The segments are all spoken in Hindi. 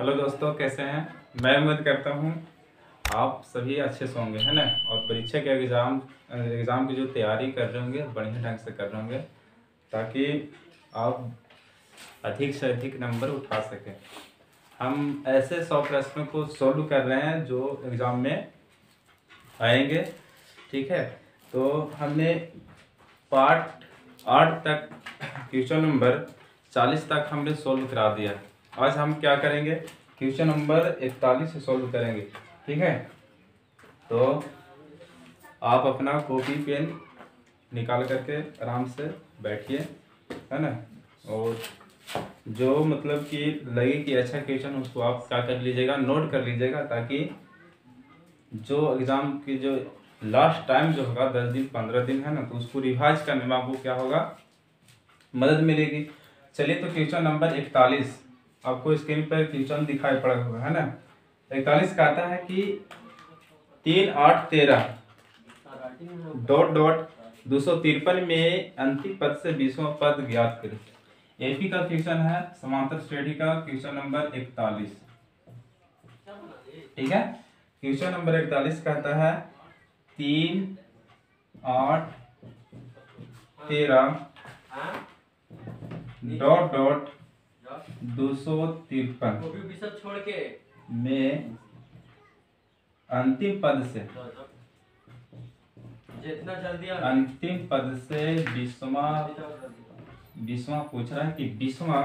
हेलो दोस्तों, कैसे हैं? मैं उम्मीद करता हूँ आप सभी अच्छे से होंगे, है ना? और परीक्षा के एग्ज़ाम एग्ज़ाम की जो तैयारी कर रहे होंगे, बढ़िया ढंग से कर रहे होंगे, ताकि आप अधिक से अधिक नंबर उठा सकें। हम ऐसे सौ प्रश्नों को सॉल्व कर रहे हैं जो एग्ज़ाम में आएँगे, ठीक है? तो हमने पार्ट आठ तक, क्वेश्चन नंबर चालीस तक हमने सॉल्व करा दिया। आज हम क्या करेंगे? क्वेश्चन नंबर इकतालीस सॉल्व करेंगे। ठीक है? तो आप अपना कॉपी, पेन निकाल करके आराम से बैठिए, है ना? और जो मतलब कि लगे कि अच्छा क्वेश्चन, उसको आप क्या कर लीजिएगा, नोट कर लीजिएगा ताकि जो एग्ज़ाम की जो लास्ट टाइम जो होगा, दस दिन, पंद्रह दिन, है ना? तो उसको रिवाइज करने में आपको क्या होगा? मदद मिलेगी। चलिए तो क्वेश्चन नंबर इकतालीस। आपको स्क्रीन पर क्वेश्चन दिखाई पड़ा होगा है ना? इकतालीस का आता है कि तीन आठ तेरह डॉट डॉट दो सौ तिरपन में अंतिम पद से बीसवा पद ज्ञात करें। एपी का क्वेश्चन है, समांतर श्रेणी का क्वेश्चन नंबर इकतालीस। ठीक है? क्वेश्चन नंबर इकतालीस कहता है, तीन आठ तेरह डॉट डॉट दो सौ तिरपन। कॉपी भी सब छोड़ के। में अंतिम पद से। जितना जल्दी अंतिम पद से बीसवा बीसवा पूछ रहा है कि बीसवा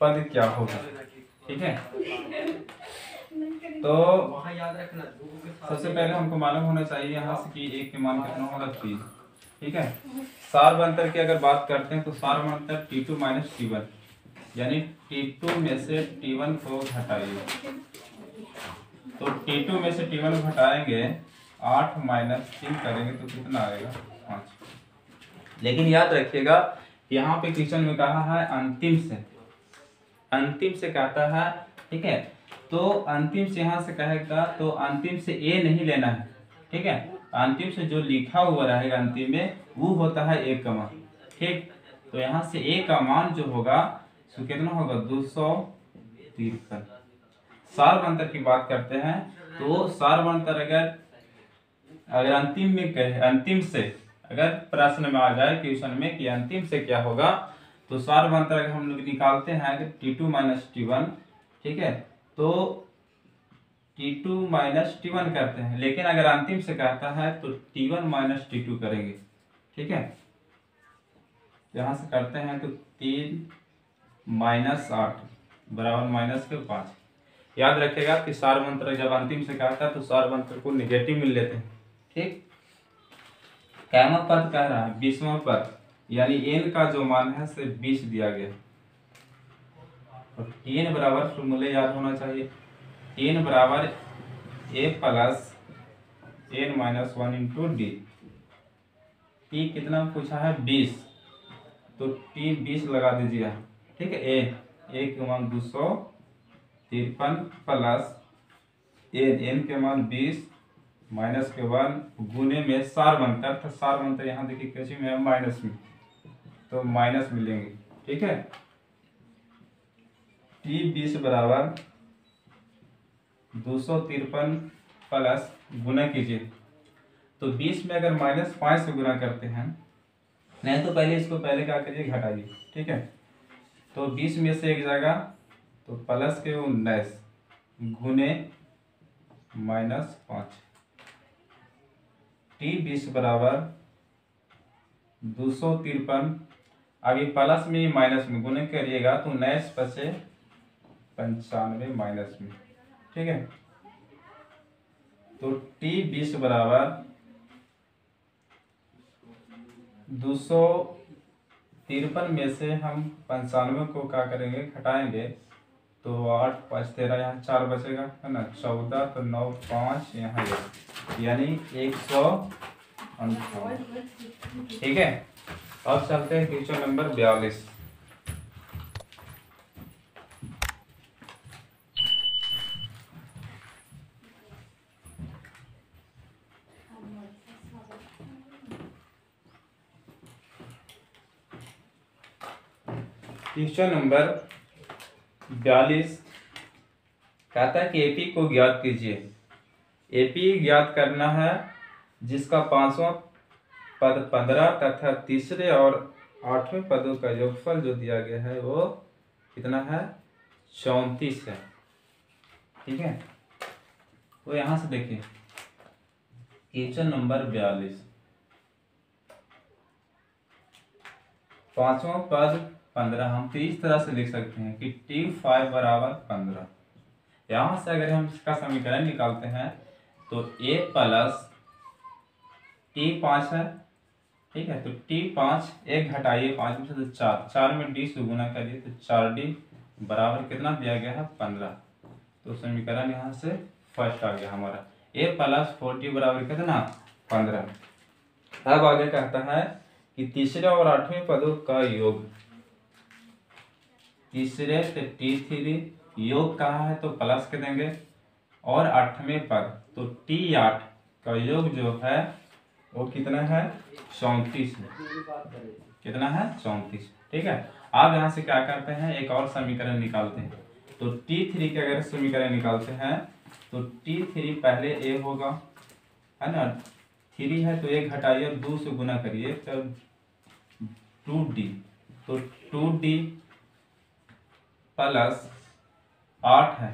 पद क्या होगा? ठीक है तो वहाँ याद रखना सबसे पहले हमको मालूम होना चाहिए यहाँ से कि एक के मान कितना होगा? तीन। ठीक है? सार अंतर की अगर बात करते हैं तो सार अंतर T two minus T one यानी टी टू में से टी वन को घटाइए। तो टी टू में से टी वन घटाएँगे, आठ माइनस तीन करेंगे तो कितना आएगा? पाँच। लेकिन याद रखिएगा, यहाँ पे क्वेश्चन में कहा है अंतिम से। अंतिम से कहता है, ठीक है? तो अंतिम से यहाँ से कहेगा तो अंतिम से ए नहीं लेना है, ठीक है? अंतिम से जो लिखा हुआ रहेगा अंतिम में, वो होता है ए का मान ठीक? तो यहाँ से ए का मान जो होगा सो कितना होगा? दो सौ तिरपन। सार अंतर की बात करते हैं तो सार अंतर अगर अगर अंतिम में कहे, अंतिम से, अगर प्रश्न में आ जाए क्वेश्चन में कि अंतिम से क्या होगा तो सार अंतर अगर हम लोग निकालते हैं, अगर T two minus T one, ठीक है? तो T two minus T one करते हैं, लेकिन अगर अंतिम से कहता है तो T one minus T two करेंगे, ठीक है? यहाँ से करते हैं तो तीन माइनस आठ, बराबर माइनस के पाँच। याद रखेगा कि सार मंत्र जब अंतिम से कहता है तो सार मंत्र को निगेटिव मिल लेते हैं। ठीक? कैमा पद कह रहा है, बीसवा पद, यानी एन का जो मान है से बीस दिया गया। और एन बराबर फॉर्मूले याद होना चाहिए। एन बराबर A plus N minus one into D T कितना पूछा है? बीस। तो टी बीस लगा दीजिए ठीक है? ए ए के मान दो सौ, तिरपन प्लस एन एन के मान बीस माइनस के वन गुने में सार बनता है अर्थात सार बनता है, यहाँ देखिए कैसे में माइनस में। तो माइनस मिलेंगे, ठीक है? टी बीस बराबर दो सौ तिरपन प्लस गुना कीजिए। तो बीस में अगर माइनस पाँच से गुना करते हैं, नहीं तो पहले इसको पहले क्या करिए, घटाइए, ठीक है? तो बीस में से एक जाएगा तो प्लस के उन्नीस गुने माइनस पाँच। टी बीस बराबर दो सौ तिरपन। अभी प्लस में माइनस में गुने करिएगा तो उन्नीस बचे पंचानवे माइनस में। ठीक है? तो टी बीस बराबर दो सौ तिरपन में से हम पंचानवे को क्या करेंगे? घटाएँगे। तो आठ पाँच तेरह, यहाँ चार बचेगा, है ना? चौदह तो नौ, पाँच, यहाँ यानी एक सौ ठीक है? अब चलते हैं क्वेश्चन नंबर बयालीस। क्वेश्चन नंबर बयालीस। कहता है कि एपी को ज्ञात कीजिए। एपी ज्ञात करना है, जिसका पांचवा पद पंद्रह तथा तीसरे और आठवें पदों का योगफल जो दिया गया है, वो कितना है? चौंतीस है। ठीक है? तो यहाँ से देखिए। क्वेश्चन नंबर बयालीस। पांचवा पद पंद्रह, हम तो इस तरह से लिख सकते हैं कि टी फाइव बराबर पंद्रह। यहाँ से अगर हम इसका समीकरण निकालते हैं तो ए प्लस टी पाँच है, ठीक है? तो टी पाँच, एक घटाइए पाँच में से तो चार। चार में डी से गुना करिए तो चार डी बराबर कितना दिया गया है? पंद्रह। तो समीकरण यहाँ से फ़र्स्ट आ गया हमारा। ए प्लस फोर्टी बराबर कितना? पंद्रह। अब आगे कहता है कि तीसरे और आठवें पदों का योग। तीसरे से टी थ्री योग कहा है तो प्लस के देंगे। और आठवें पद तो टी आठ का योग जो है, वो कितना है? चौंतीस कितना है? चौंतीस। ठीक है? आप यहाँ से क्या करते हैं? एक और समीकरण निकालते हैं। तो टी थ्री के अगर समीकरण निकालते हैं तो टी थ्री पहले ए होगा, है ना? थ्री है तो एक घटाइए, दो से गुना करिए तो टू डी। तो टू डी प्लस आठ है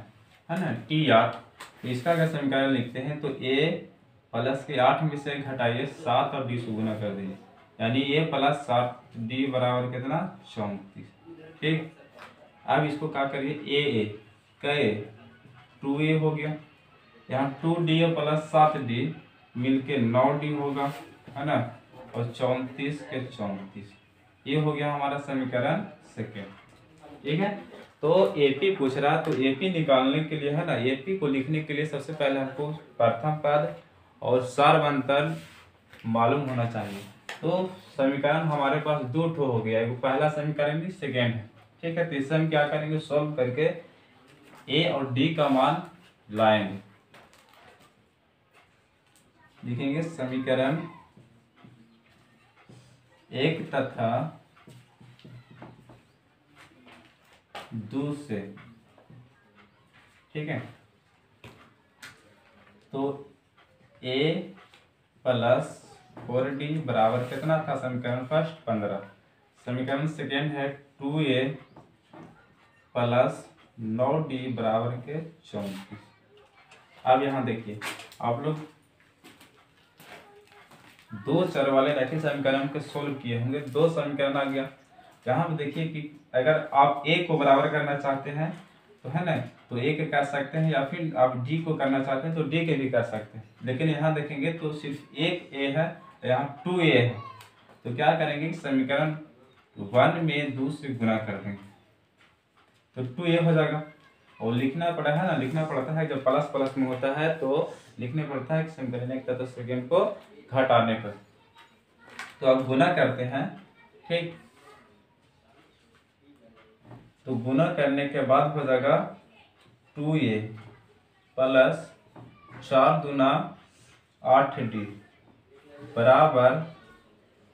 है ना? टी आठ। इसका अगर समीकरण लिखते हैं तो ए प्लस के आठ में से घटाइए सात और डी से गुना कर दीजिए। यानी ए प्लस सात डी बराबर कितना? चौंतीस। ठीक? अब इसको क्या करिए? ए ए कहे टू ए हो गया। यहाँ टू डी ए प्लस सात डी मिल के नौ डी होगा, है ना? और चौंतीस के चौंतीस। ये हो गया हमारा समीकरण सेकेंड। ठीक है? तो एपी पूछ रहा तो एपी निकालने के लिए है ना एपी को लिखने के लिए सबसे पहले हमको प्रथम पद और सर्वांतर मालूम होना चाहिए। तो समीकरण हमारे पास दो ठो हो गया, एक पहला समीकरण भी सेकेंड है। ठीक है तो इसे हम क्या करेंगे सॉल्व करके ए और डी का मान लाएँगे। लिखेंगे समीकरण एक तथा दो से ठीक है? तो ए प्लस फोर डी बराबर कितना था समीकरण फ़र्स्ट? पंद्रह। समीकरण सेकेंड है टू ए प्लस नौ डी बराबर के चौंतीस। अब यहाँ देखिए, आप लोग दो चर वाले रैखिक समीकरण के सोल्व किए होंगे। दो समीकरण आ गया। पे देखिए कि अगर आप ए को बराबर करना चाहते हैं तो है ना? तो ए के कर सकते हैं, या फिर आप डी को करना चाहते हैं तो डी के भी कर सकते हैं। लेकिन यहाँ देखेंगे तो सिर्फ़ एक ए है, यहाँ टू ए है। तो क्या करेंगे समीकरण वन में दो से गुना कर देंगे। तो टू ए हो जाएगा। और लिखना पड़ा है ना? लिखना पड़ता है, जब प्लस प्लस में होता है तो लिखने पड़ता है समीकरण एक तथा सेकेंड को घटाने पर। तो अब गुना करते हैं, ठीक? तो गुना करने के बाद हो जाएगा टू ए प्लस चार दुना आठ डी बराबर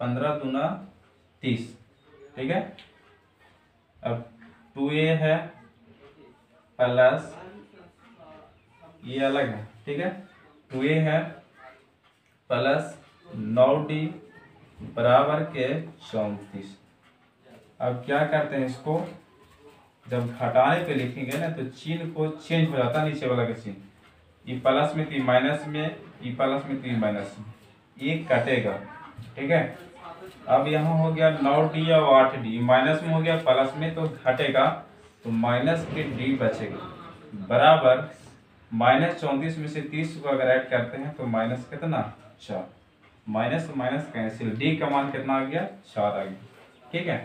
पंद्रह दुना तीस। ठीक है? अब टू ए है प्लस ये अलग है। ठीक है? टू ए है प्लस नौ डी बराबर के चौंतीस। अब क्या करते हैं इसको? जब घटाने पे लिखेंगे ना तो चिन्ह को चेंज हो जाता है नीचे वाला का चिन्ह। ई प्लस में तीन माइनस में ई प्लस में तीन माइनस में ये कटेगा, ठीक है? अब यहाँ हो गया नौ डी और आठ डी माइनस में हो गया प्लस में तो घटेगा तो माइनस के डी बचेगा। बराबर माइनस चौंतीस में से तीस को अगर ऐड करते हैं तो माइनस कितना? चार। माइनस माइनस कैंसिल डी का मान कितना आ गया? चार आ गया। ठीक है?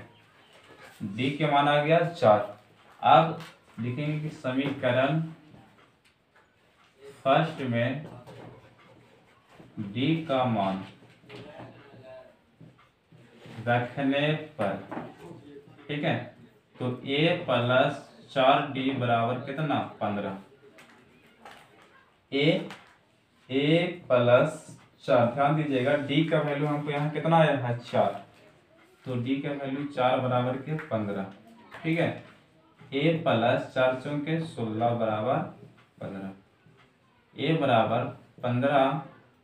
डी के मान आ गया चार। अब लिखेंगे कि समीकरण फ़र्स्ट में डी का मान रखने पर, ठीक है? तो ए प्लस चार डी बराबर कितना? पंद्रह। ए ए प्लस चार, ध्यान दीजिएगा डी का वैल्यू हमको यहाँ कितना आया है? चार। तो डी का वैल्यू चार बराबर के पंद्रह, ठीक है? ए प्लस चार चौके सोलह बराबर पंद्रह। ए बराबर पंद्रह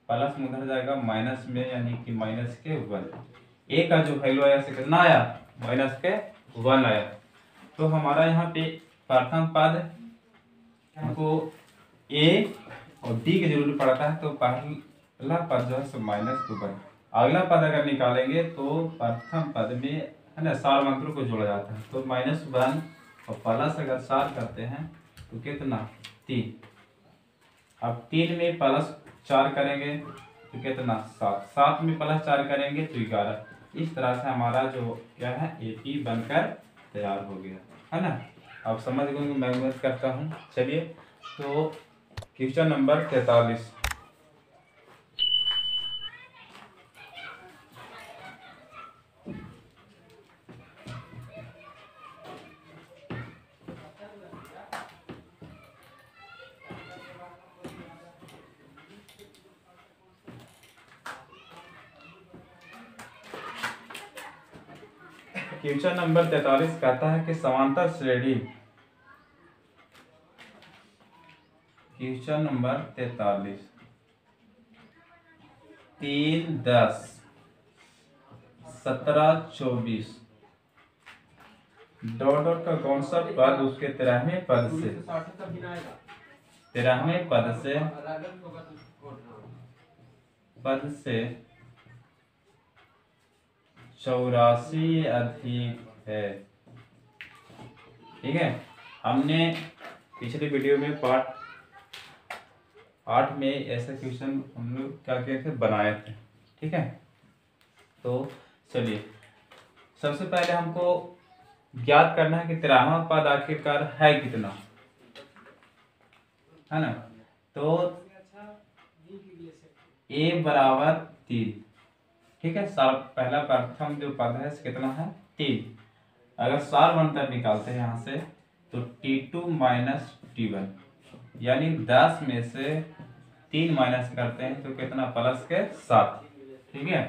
प्लस में उधर जाएगा माइनस में, यानी कि माइनस के वन। ए का जो वैल्यू आया, से कितना आया? माइनस के वन आया। तो हमारा यहाँ पे प्रथम पद हमको ए और डी की ज़रूरत पड़ता है तो पहला पद जो है माइनस टू वन। अगला पद अगर निकालेंगे तो प्रथम पद में, है ना, सार मंत्रों को जोड़ा जाता है। तो माइनस वन और प्लस अगर सार करते हैं तो कितना? तीन। अब तीन में प्लस चार करेंगे तो कितना? सात। सात में प्लस चार करेंगे तो ग्यारह। इस तरह से हमारा जो क्या है ए पी बनकर तैयार हो गया, है ना? अब समझ गए मैं करता हूँ। चलिए तो क्वेश्चन नंबर तैतालीस। क्वेश्चन नंबर तैतालीस कहता है कि समांतर श्रेणी। क्वेश्चन नंबर तैतालीस। तीन, दस। सत्रह, चौबीस। डॉट डॉट का कौन सा पद उसके तेरहवें पद से? तेरहवें पद से। पद से। चौरासी अधिक है। ठीक है? हमने पिछले वीडियो में पार्ट आठ में ऐसे क्वेश्चन हम लोग क्या किए थे? बनाए थे। ठीक है? तो चलिए। सबसे पहले हमको ज्ञात करना है कि तिराहा पद आखिरकार है कितना। है ना? तो ए बराबर तीन। ठीक है? सार, पहला प्रथम जो पद है कितना है? तीन अगर सार अंतर निकालते हैं यहाँ से तो T two minus T one यानी दस में से तीन माइनस करते हैं तो कितना? प्लस के सात. ठीक है?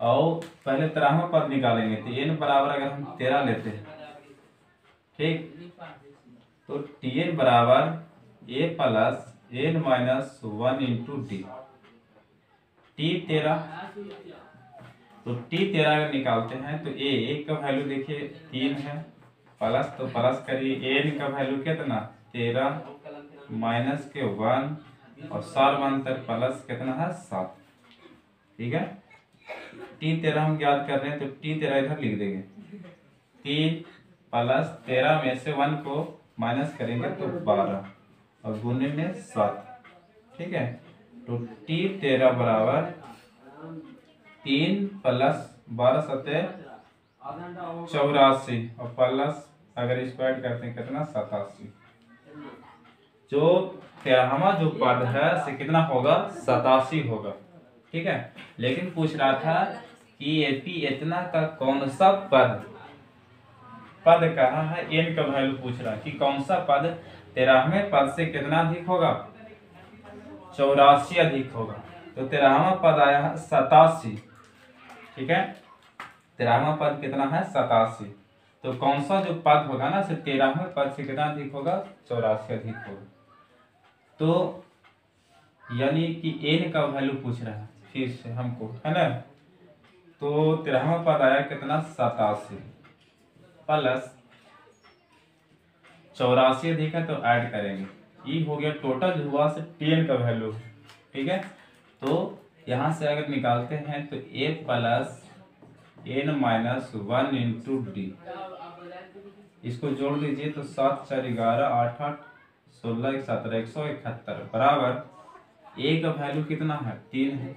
और पहले तेरहवा पद निकालेंगे तो एन बराबर अगर हम तेरह लेते हैं, ठीक? तो टी एन बराबर A plus N minus one into D T तेरह। तो टी तेरह अगर निकालते हैं तो ए एक का वैल्यू देखिए, तीन है। प्लस तो प्लस करिए एन का वैल्यू कितना? तेरह माइनस के वन और सार प्लस कितना है? सात। ठीक है? टी तेरह हम याद कर रहे हैं तो टी तेरह इधर लिख देंगे। तीन प्लस तेरह में से वन को माइनस करेंगे तो बारह। और गुने में सात। ठीक है? तो टी तेरह बराबर तीन प्लस बारह सतह चौरासी। और प्लस अगर स्क्वायर करते हैं, कितना? सतासी। जो तेरहवा जो पद है, से कितना होगा? सतासी होगा। ठीक है? लेकिन पूछ रहा था कि एपी इतना का कौन सा पद? पद कहा है? एन का वैल्यू पूछ रहा है कि कौन सा पद तेरहवें पद से कितना अधिक होगा? चौरासी अधिक होगा। तो तेरहवा पद आया है सतासी। ठीक है? तेरहवा पद कितना है? सतासी। तो कौन सा जो पद होगा ना, से तेरहवें पद से कितना अधिक होगा? चौरासी अधिक होगा। तो यानी कि एन का वैल्यू पूछ रहा है। फिर से हमको, है ना? तो तेरहवा पद आया कितना? सतासी। प्लस चौरासी अधिक है तो ऐड करेंगे। ये हो गया टोटल हुआ से टेन का वैल्यू ठीक है? तो यहाँ से अगर निकालते हैं तो A plus N minus one into D इसको जोड़ दीजिए तो सात, चार, ग्यारह, आठ आठ, सोलह, एक, सत्रह, एक सौ इकहत्तर। बराबर? ए का वैल्यू कितना है? तीन है।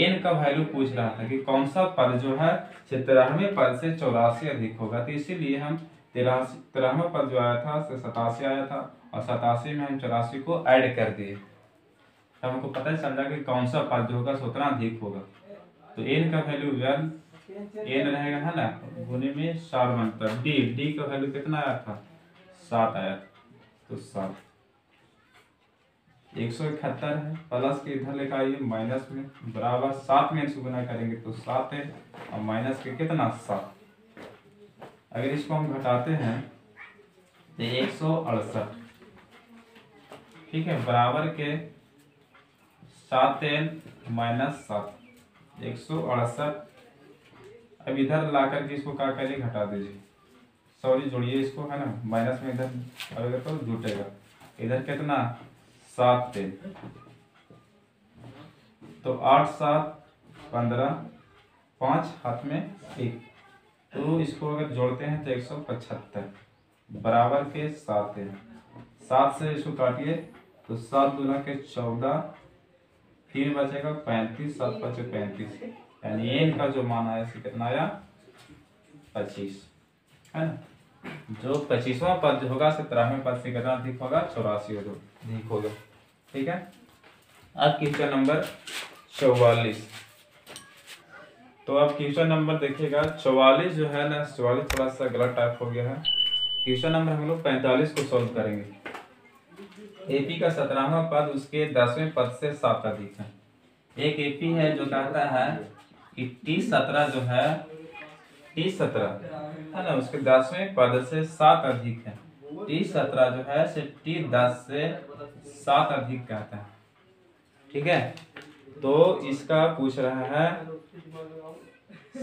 एन का वैल्यू पूछ रहा था कि कौन सा पद जो है तेरहवें पद से चौरासी अधिक होगा। तो इसीलिए हम तिरासी, तेरहवा पद जो आया था, से सतासी आया था, और सतासी में हम चौरासी को ऐड कर दिए। तब हमको पता चल जाएगा कि कौन सा पद जो होगा उतना अधिक होगा। तो एन का वैल्यू वन एन रहेगा, है ना? गुने में चार बनता डी डी का वैल्यू कितना आया था? सात आया था। तो सात। एक सौ इकहत्तर है। प्लस के इधर लेकर आइए माइनस में। बराबर सात में इसको गुना करेंगे तो सात है, और माइनस के कितना? सात। अगर इसको हम घटाते हैं तो एक सौ अड़सठ। ठीक है? बराबर के सात एन माइनस सात, एक सौ अड़सठ। अब इधर ला करके इसको क्या करिए? घटा दीजिए। सॉरी, जोड़िए इसको, है ना? माइनस में इधर अगर तो जुटेगा। इधर कितना? सात टेन तो आठ सात, पंद्रह, पाँच हाथ में एक। तो इसको अगर जोड़ते हैं तो एक सौ पचहत्तर, बराबर के सात है। सात से इसको काटिए तो सात दूना के चौदह तीन बचेगा पैंतीस, सात बचे पैंतीस। यानी एन का जो मान आया इसे कितना आया? पच्चीस। है ना? जो पच्चीसवां पद होगा सत्रहवें पद से कितना अधिक होगा? चौरासी होगा अधिक होगा ठीक है? अब क्वेश्चन नंबर चौवालीस। तो अब क्वेश्चन नंबर देखिएगा, चौवालीस जो है ना, चौवालीस थोड़ा सा गलत टाइप हो गया है। क्वेश्चन नंबर हम लोग पैंतालीस को सॉल्व करेंगे। एपी का सत्रहवा पद, उसके दसवें पद से सात अधिक है। एक एपी है जो कहता है कि टी सत्रह जो है टी सत्रह, है ना, उसके दसवें पद से सात अधिक है। टी सत्रह जो है से टी दस से सात अधिक कहता है। ठीक है? तो इसका पूछ रहा है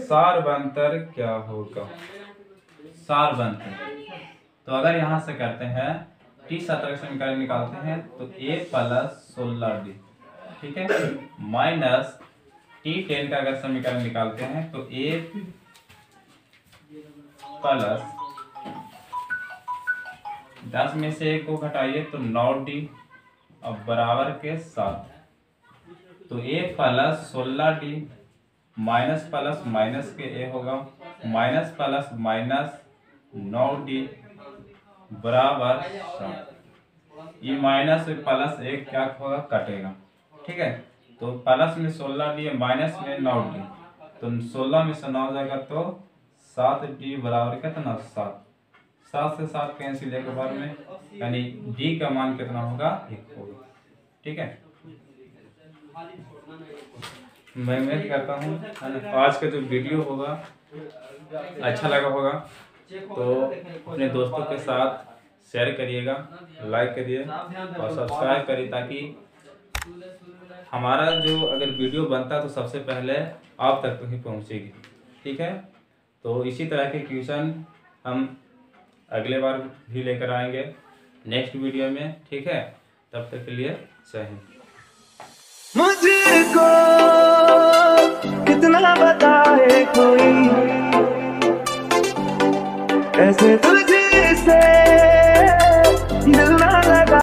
सार बंतर क्या होगा? सार बंतर तो अगर यहाँ से करते हैं टी सत्रह समीकरण निकालते हैं तो ए प्लस सोलह डी ठीक है? माइनस टी टेन का अगर समीकरण निकालते हैं तो ए प्लस दस में से एक को घटाइए तो नौ डी और बराबर के साथ तो ए प्लस सोलह डी माइनस प्लस माइनस के ए होगा। माइनस प्लस माइनस नौ डी बराबर ये माइनस प्लस एक क्या होगा? कटेगा। ठीक है? तो प्लस में सोलह डी माइनस में नौ डी तो सोलह में से नौ जाएगा तो सात डी बराबर कितना? सात। सात से सात कैंसिल एक बार में, यानी डी का मान कितना होगा? एक होगा। ठीक है? मैं उम्मीद करता हूँ आज का जो वीडियो होगा अच्छा लगा होगा तो अपने दोस्तों के साथ शेयर करिएगा लाइक करिए और सब्सक्राइब करिए ताकि हमारा जो अगर वीडियो बनता है तो सबसे पहले आप तक तो ही पहुँचेगी, ठीक है? तो इसी तरह के क्वेश्चन हम अगले बार भी लेकर आएँगे नेक्स्ट वीडियो में, ठीक है? तब तक के लिए हिंद। को कितना बताए कोई? ऐसे तुझे से दिल ना लगा।